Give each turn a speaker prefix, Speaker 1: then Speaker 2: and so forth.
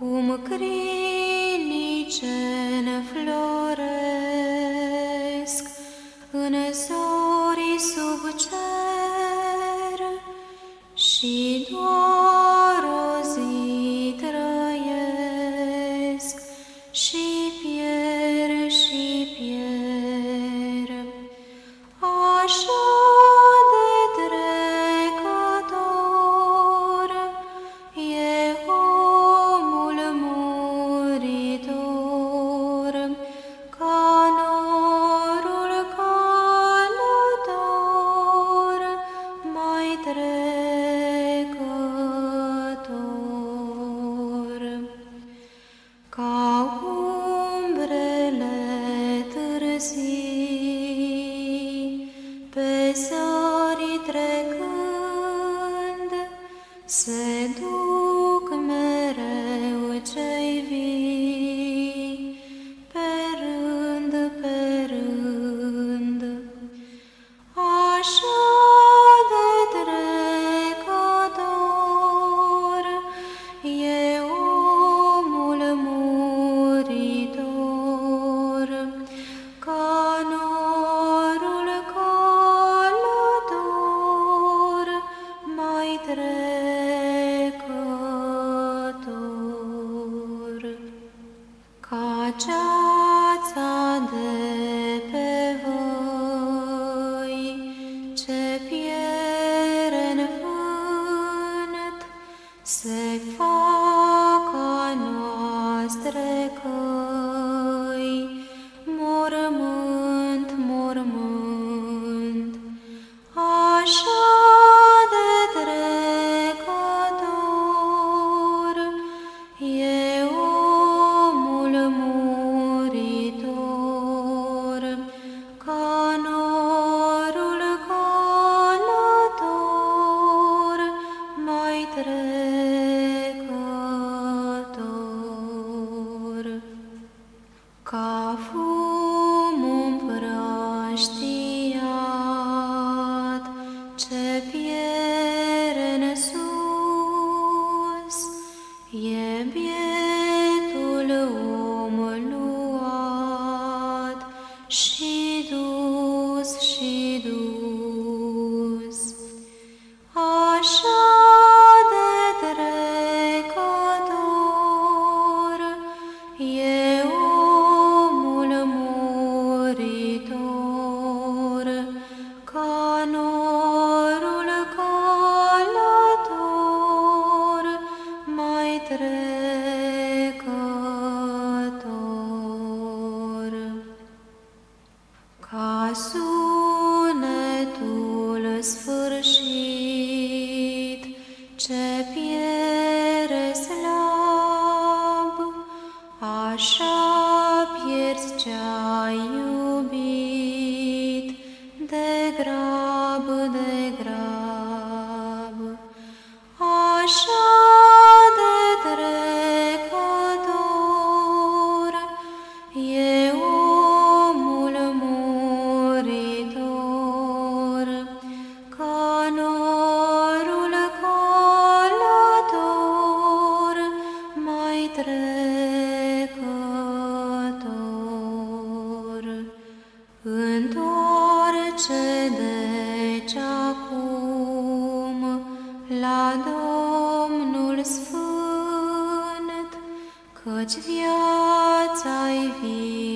Speaker 1: Cum crinice floresc în zorii sub cer și doar ca umbrele târzii pe sării trecând se duc mereu cei child. se pierne sus, e bietul om luat și pecător, întoarce deci acum la Domnul Sfânt, căci viața-i vie.